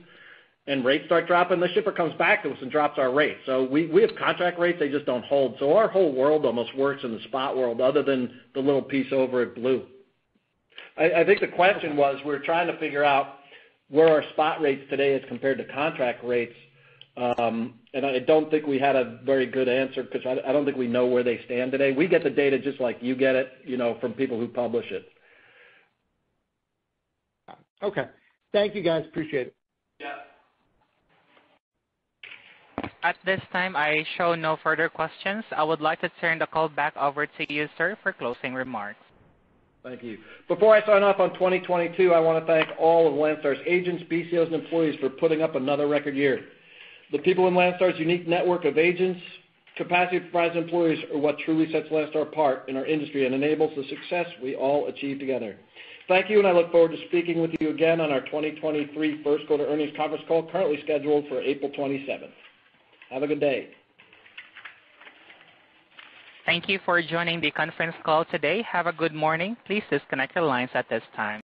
and rates start dropping, the shipper comes back to us and drops our rate. We we have contract rates, they just don't hold. So our whole world almost works in the spot world other than the little piece over at Blue. I think the question was, we're trying to figure out where our spot rates today as compared to contract rates. Um and I don't think we had a very good answer because I don't think we know where they stand today. We get the data just like you get it, you know, from people who publish it. Okay. Thank you, guys. Appreciate it. Yeah. At this time, I show no further questions. I would like to turn the call back over to you, sir, for closing remarks. Thank you. Before I sign off on 2022, I want to thank all of Landstar's agents, BCOs, and employees for putting up another record year. The people in Landstar's unique network of agents, capacity to provide employees are what truly sets Landstar apart in our industry and enables the success we all achieve together. Thank you, and I look forward to speaking with you again on our 2023 first quarter earnings conference call, currently scheduled for April 27th. Have a good day. Thank you for joining the conference call today. Have a good morning. Please disconnect your lines at this time.